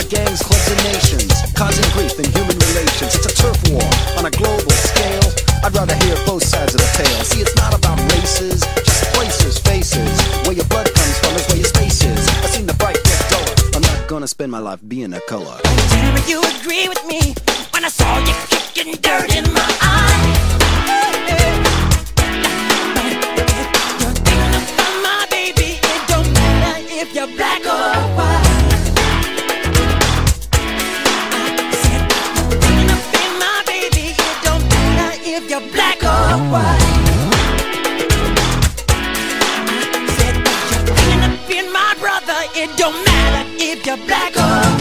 The gangs, clubs, and nations, causing grief in human relations. It's a turf war on a global scale. I'd rather hear both sides of the tale. See, it's not about races, just places, faces. Where your blood comes from is where your space is. I've seen the bright get duller. I'm not gonna spend my life being a color. Tell you agree with me when I saw you kicking dirt in coração